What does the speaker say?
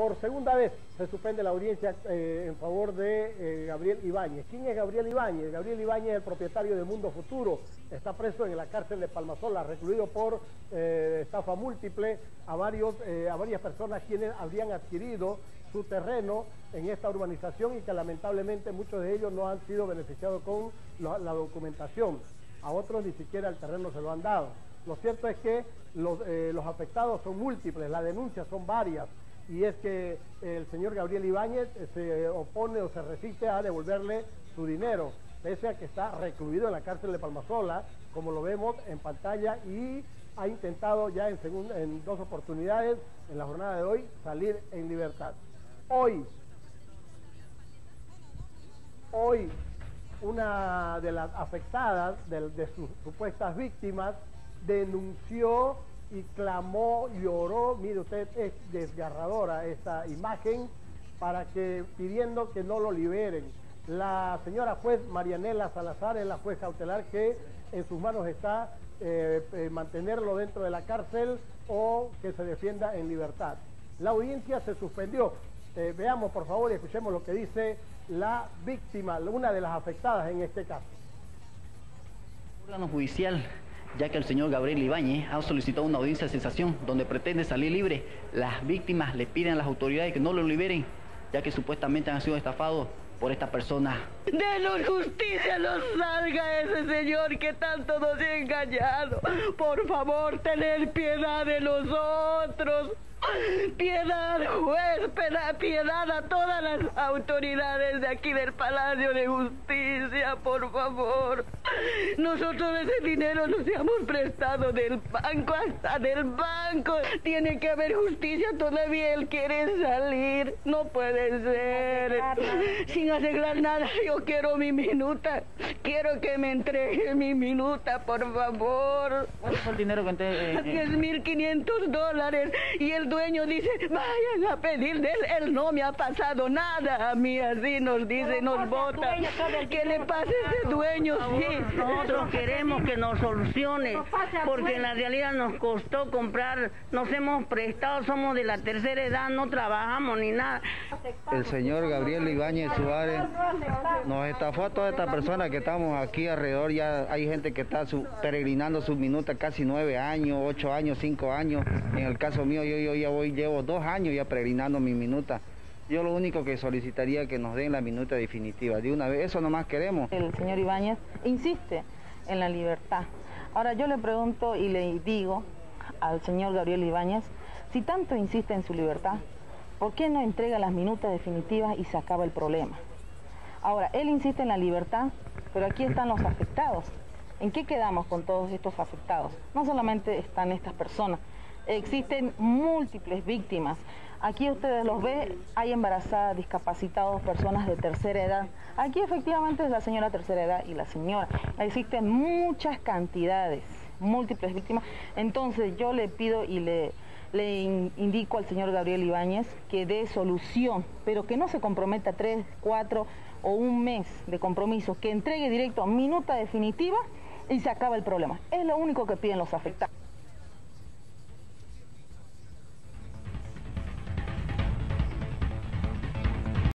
Por segunda vez se suspende la audiencia eh, en favor de eh, Gabriel Ibáñez. ¿Quién es Gabriel Ibáñez? Gabriel Ibáñez es el propietario de Mundo Futuro. Está preso en la cárcel de Palmasola, recluido por eh, estafa múltiple a, varios, a varias personas quienes habrían adquirido su terreno en esta urbanización y que lamentablemente muchos de ellos no han sido beneficiados con la documentación. A otros ni siquiera el terreno se lo han dado. Lo cierto es que los, los afectados son múltiples, las denuncias son varias y es que el señor Gabriel Ibáñez eh, se opone o se resiste a devolverle su dinero, pese a que está recluido en la cárcel de Palmasola, como lo vemos en pantalla, y ha intentado ya en, en dos oportunidades en la jornada de hoy salir en libertad. Hoy, hoy, una de las afectadas, de sus supuestas víctimas, denunció y clamó, lloró, mire usted, es desgarradora esta imagen, para que pidiendo que no lo liberen. La señora juez Marianela Salazar es la juez cautelar que en sus manos está eh, eh, mantenerlo dentro de la cárcel o que se defienda en libertad. La audiencia se suspendió. Eh, veamos por favor y escuchemos lo que dice la víctima, una de las afectadas en este caso. órgano judicial ya que el señor Gabriel Ibáñez ha solicitado una audiencia de cesación donde pretende salir libre. Las víctimas le piden a las autoridades que no lo liberen, ya que supuestamente han sido estafados por esta persona. Denos justicia, no salga ese señor que tanto nos ha engañado. Por favor, tener piedad de nosotros. Piedad, juez, piedad a todas las autoridades de aquí del Palacio de Justicia, por favor. Nosotros ese dinero nos hemos prestado del banco, hasta del banco. Tiene que haber justicia, todavía él quiere salir. No puede ser. Sin arreglar nada, yo quiero mi minuta. Quiero que me entregue mi minuta, por favor. ¿Cuánto es el dinero que te... Eh, mil quinientos dólares. Y el dueño dice, vayan a pedir de él. Él no me ha pasado nada a mí, así nos dice, nos vota. ¿Qué le pasa a ese dueño? Sí. Nosotros queremos que nos solucione, porque en la realidad nos costó comprar, nos hemos prestado, somos de la tercera edad, no trabajamos ni nada. El señor Gabriel Ibáñez Suárez nos estafó a toda esta persona que estamos aquí alrededor, ya hay gente que está peregrinando sus minutos casi nueve años, ocho años, cinco años. En el caso mío, yo, yo ya voy, llevo dos años ya peregrinando mi minuta. Yo lo único que solicitaría que nos den la minuta definitiva. De una vez, eso nomás queremos. El señor Ibáñez insiste en la libertad. Ahora yo le pregunto y le digo al señor Gabriel Ibáñez, si tanto insiste en su libertad, ¿por qué no entrega las minutas definitivas y se acaba el problema? Ahora, él insiste en la libertad, pero aquí están los afectados. ¿En qué quedamos con todos estos afectados? No solamente están estas personas, existen múltiples víctimas. Aquí ustedes los ven, hay embarazadas, discapacitados, personas de tercera edad. Aquí efectivamente es la señora tercera edad y la señora. Existen muchas cantidades, múltiples víctimas. Entonces yo le pido y le, le indico al señor Gabriel Ibáñez que dé solución, pero que no se comprometa tres, cuatro o un mes de compromiso, que entregue directo minuta definitiva y se acaba el problema. Es lo único que piden los afectados.